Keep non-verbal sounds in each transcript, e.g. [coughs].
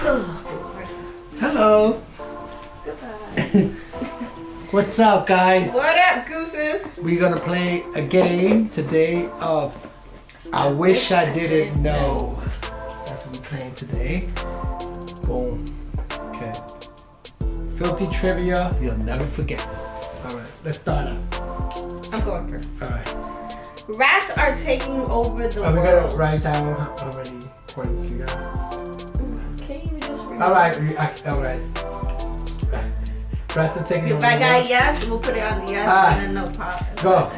Hello. Goodbye. What's up, guys? What up, gooses? We're gonna play a game today of I wish I didn't know. That's what we're playing today. Boom. Okay. Filthy trivia, you'll never forget. Alright, let's start out. I'm going first. Alright. Rats are taking over the Are we world. gonna write down how many points you got? Can you just read? Alright, we- I- alright. Rats are taking If over I the got yes, we'll put it on the yes Ah. and then no pop. Go.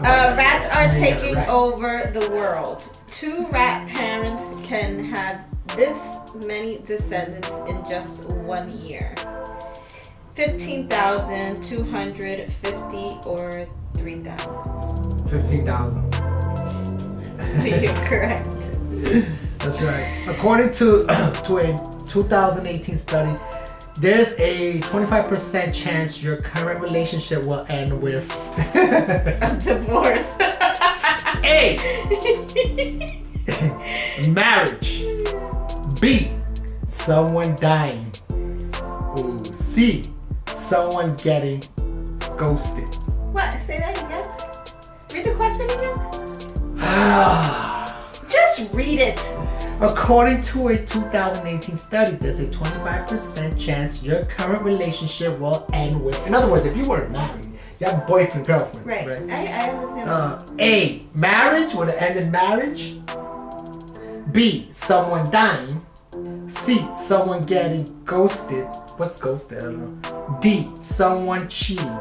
Uh, rats are taking right. over the world. Two rat parents can have this many descendants in just one year. 15,250 or 3,000. 15,000. [laughs] You're correct. [laughs] That's right. According to, [coughs] to a 2018 study, there's a 25% chance your current relationship will end with A divorce. [laughs] A. [laughs] Marriage. B. Someone dying. Ooh. C. Someone getting ghosted. what? Say that again? Read the question again? [sighs] Just read it. According to a 2018 study, there's a 25% chance your current relationship will end with. In other words, if you weren't married, you have a boyfriend, girlfriend. Right. I, I understand. Uh, A. Marriage would have ended marriage. B. Someone dying. C. Someone getting ghosted. What's ghosted? I don't know. D. Someone cheating.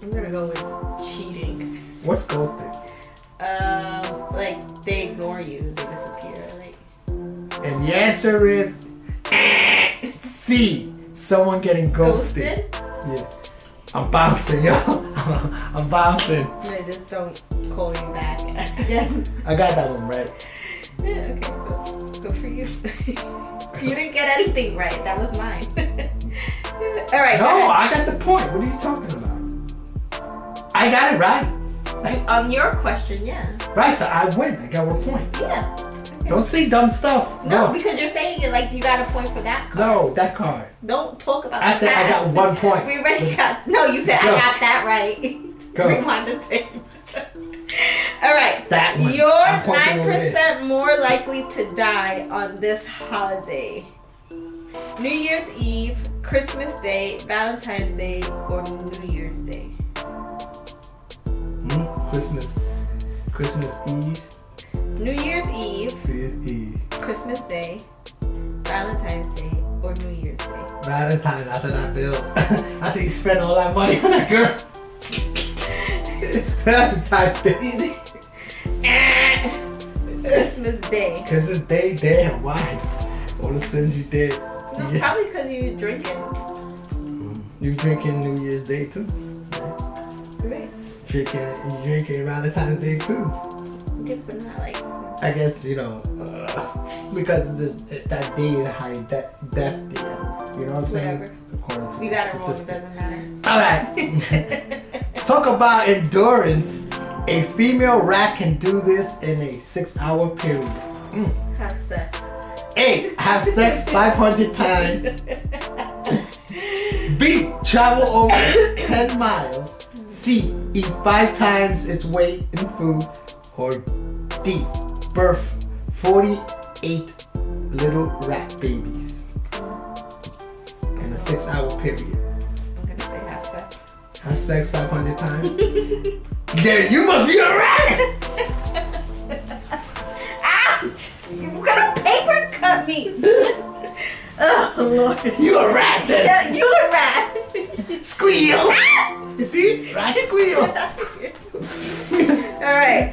I'm gonna go with cheating. What's ghosted? Um, like they ignore you, they And the answer is C. Someone getting ghosted. ghosted. Yeah. I'm bouncing, yo. [laughs] I'm bouncing. They just don't call you back again. I got that one right. yeah, okay, good. Good for you. [laughs] you didn't get anything right. That was mine. [laughs] All right. No, go. I got the point. What are you talking about? I got it right. On your question, yeah. Right, so I win. I got one point. Yeah. Don't say dumb stuff. No, No. because you're saying it like you got a point for that. card. No, that card. Don't talk about. That. I said I got one point. We already got. No, you said. I got that right. Go. Rewind the tape. All right. That one. You're 9% more likely to die on this holiday. New Year's Eve, Christmas Day, Valentine's Day, or you spend all that money on that girl. [laughs] Valentine's Day. Christmas Day. Christmas Day, damn, why? All the sins you did. No, Yeah. probably because you drinking. You drinking New Year's Day too? Right. Drinking, you drinking Valentine's Day too? Different, not like. I guess you know uh, because this that day is high death death day. You know what I'm saying? Whatever. It's according to You got it wrong, it doesn't matter. All right. [laughs] Talk about endurance. A female rat can do this in a six-hour period. Mm. Have sex. A. Have sex [laughs] 500 times. B. Travel over 10 miles. C. Eat five times its weight in food. Or D. Birth 48 little rat babies six hour period. I'm gonna say have sex. Have sex 500 times? [laughs] Then you must be a rat! Ouch! You gonna paper cut me! oh lord. You a rat then! Yeah, you a rat! Squeal! Ah! You see? Rat squeal! [laughs] Alright.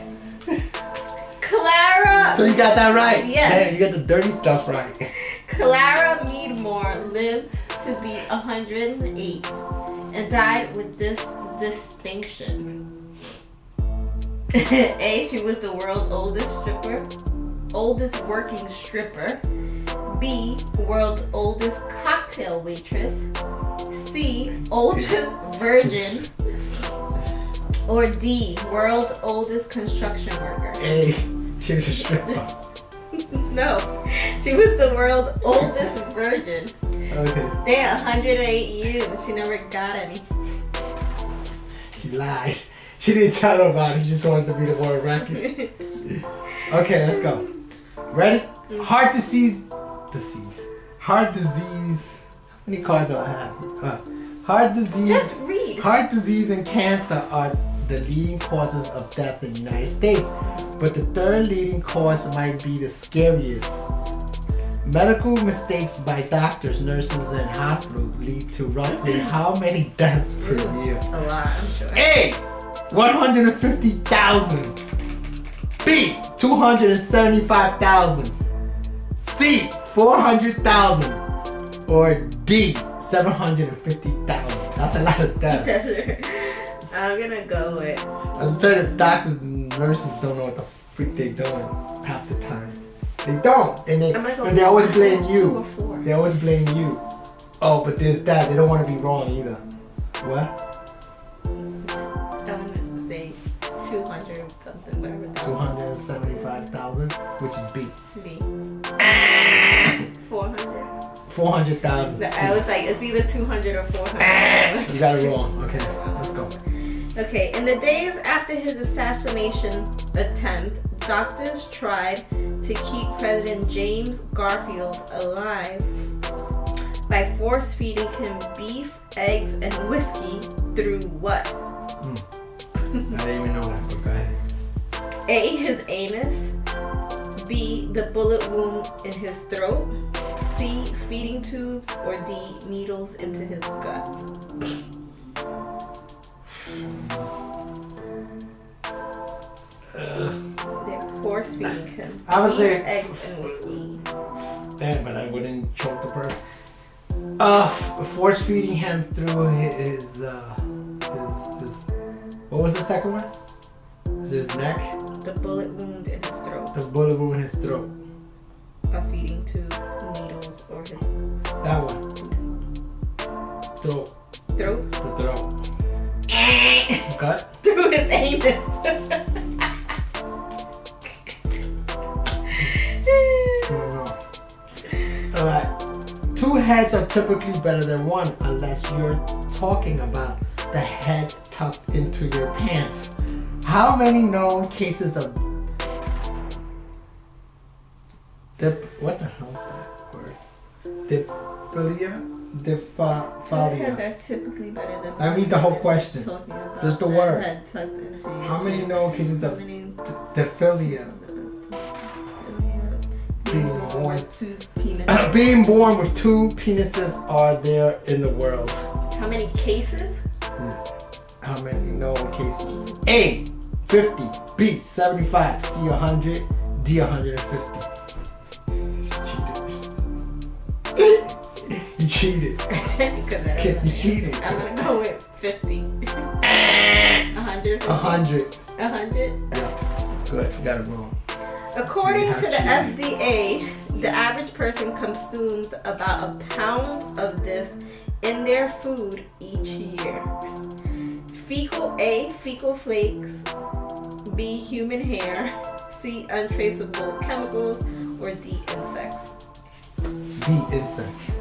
Clara So you got that right. Yes. Damn, you got the dirty stuff right. Clara Meadmore lived to be 108 and died with this distinction. [laughs] A. She was the world's oldest stripper, oldest working stripper. B. World's oldest cocktail waitress. C. Oldest virgin. Or D. World's oldest construction worker. Hey, she was a stripper. [laughs] No, She was the world's oldest virgin. Okay. They had 108 years and she never got any. She lied. She didn't tell nobody. She just wanted to be the world record. [laughs] Okay, let's go. Ready? Heart disease. Disease. Heart disease. How many cards do I have? Uh, heart disease. Just read. Heart disease and cancer are the leading causes of death in the United States, but the third leading cause might be the scariest. Medical mistakes by doctors, nurses, and hospitals lead to roughly how many deaths per year? A lot, I'm sure. A. 150,000. B. 275,000. C. 400,000. Or D. 750,000. That's a lot of deaths. [laughs] I'm gonna go with I was telling you, doctors and nurses don't know what the freak they're doing half the time. They don't, and they go and they always blame you. They always blame you. Oh, but there's that. They don't want to be wrong either. What? Mm, I'm gonna say 200 something, whatever. Two hundred seventy-five thousand, which is B. be. 400. Four hundred thousand. I was like, it's either 200 or 400. You [laughs] got it wrong. Okay, let's go. Okay, in the days after his assassination attempt, doctors tried to keep President James Garfield alive by force feeding him beef, eggs, and whiskey through what? Hmm. I didn't even know that. But go ahead. A. His anus. B. The bullet wound in his throat. C. Feeding tubes. Or D. Needles into his gut. Feeding him. I would say- eggs and whiskey. Damn, but I wouldn't choke the person. Uh, force feeding him through his, uh, his, his, what was the second one? Is it his neck? The bullet wound in his throat. The bullet wound in his throat. A feeding tube, needles, or his That one. Throat. throat. The throat. [laughs] Cut. Through his anus. [laughs] heads are typically better than one unless you're talking about the head tucked into your pants. How many known cases of dip what the hell is that word? Diphtheria? Heads Diphtheria. are typically better than one. I read the whole question. Just the word. head tucked into your How many known cases of diphtheria? Being born two penises? [coughs] Being born with two penises are there in the world. How many cases? Hmm. How many known cases? A, 50. B, 75. C, 100. D, 150. [laughs] you cheated. [laughs] Because I don't [laughs] Kid, know. you cheated. I'm gonna go with 50. 100? 100. 100? Yeah. Good. You got it wrong. According to the FDA, the average person consumes about a pound of this in their food each year. Fecal A, fecal flakes. B, human hair. C, untraceable chemicals. Or D, insects. D, insects.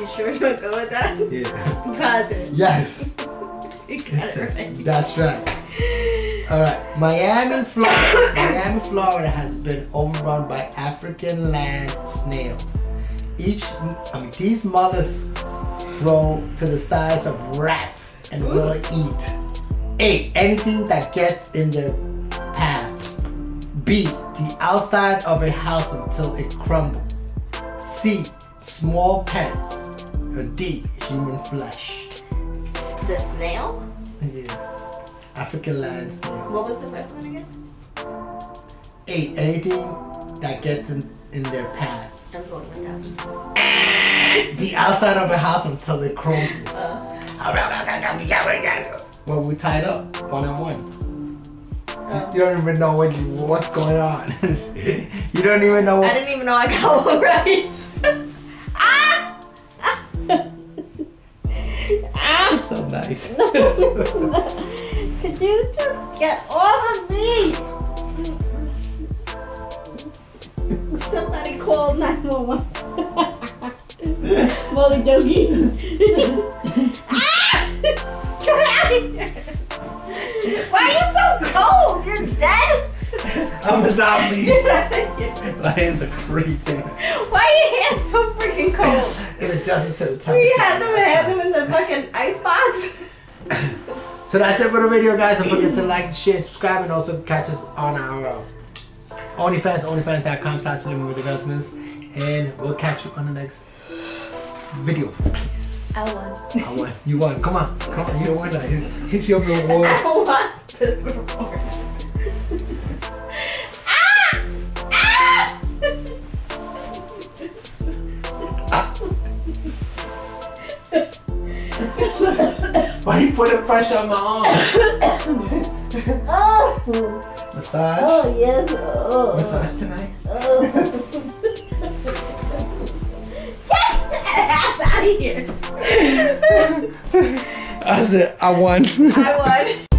You sure you want to go with that? Yeah. Positive. Yes. [laughs] You got it right. That's right. All right. Miami, Florida. [coughs] Miami, Florida has been overrun by African land snails. Each, I mean, these mollusks grow to the size of rats and will eat A. Anything that gets in their path. B. The outside of a house until it crumbles. C. Small pets. Or D. Human flesh. The snail? Yeah. African land snails. What was the first one again? Eight. Anything that gets in, in their path. I'm going with that. The outside of a house until it crumbles. Uh, Well, we tied up one on one. uh, You don't even know what you, what's going on. [laughs] you don't even know I what. didn't even know I got one right. [laughs] ah! ah! So nice. [laughs] Could you just get off of me? Somebody call 911. [laughs] Molly joking. ah! Get out of here. Why are you so cold? You're dead? I'm a zombie. Get out of here. My hands are freezing. Why are your hands so freaking cold? [laughs] It adjusts to the temperature. We had them and had them in the fucking ice box. So that's it for the video, guys. Don't forget to like, share, subscribe, and also catch us on our uh, OnlyFans, onlyfans.com slash living with the Guzmans. And we'll catch you on the next video. Peace. I won. I won. You won. Come on. Come on. You won. It's your reward. [laughs] I don't this reward. Why you putting pressure on my arm? [coughs] oh, Massage? oh yes. Oh. Massage tonight? Oh. Ass out of here. [laughs] I said, I won. [laughs] I won.